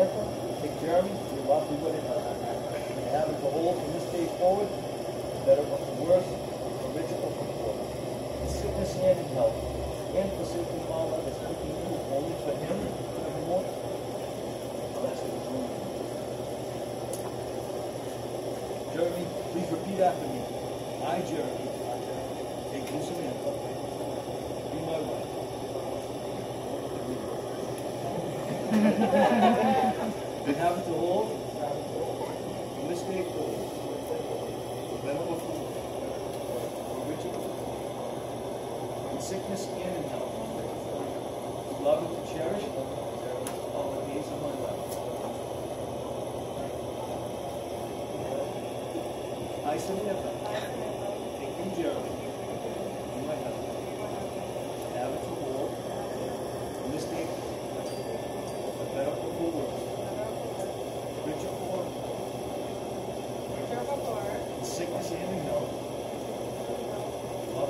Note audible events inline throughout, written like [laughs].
Samantha, take Jeremy, your lawfully wedded husband. And have him to hold from this day forward, for better or for worse, for richer or for poorer, in sickness and in health, and for safety all others, keeping you only for him forevermore. I'll ask you to join. Jeremy, please repeat after me. I, Jeremy, take you, Samantha, be my wife. [laughs] And have to hold richer or for poorer, in sickness and in health, to love and to cherish all the days of my life. I, Samantha, take you, Jeremy, be my husband, have it to hold from this day forward, for better or for worse, richer or poor, in sickness and in health, love and to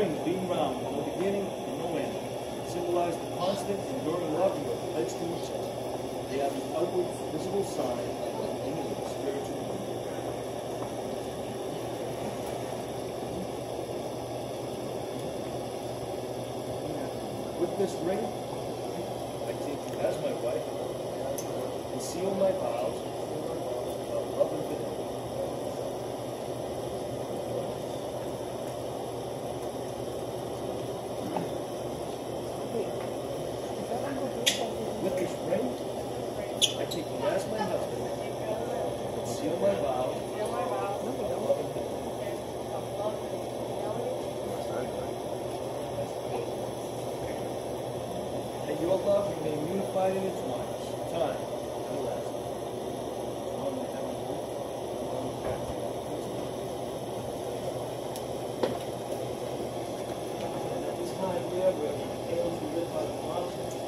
These being round no beginning and no end symbolize the constant, enduring love you have pledged to each other. They are the outward, visible sign of an intimate spiritual union. With this ring, I take you as my wife and seal my vows of love and fidelity. your love remain unified in its light, time, and. At this time, dear, we are able to live by the mantra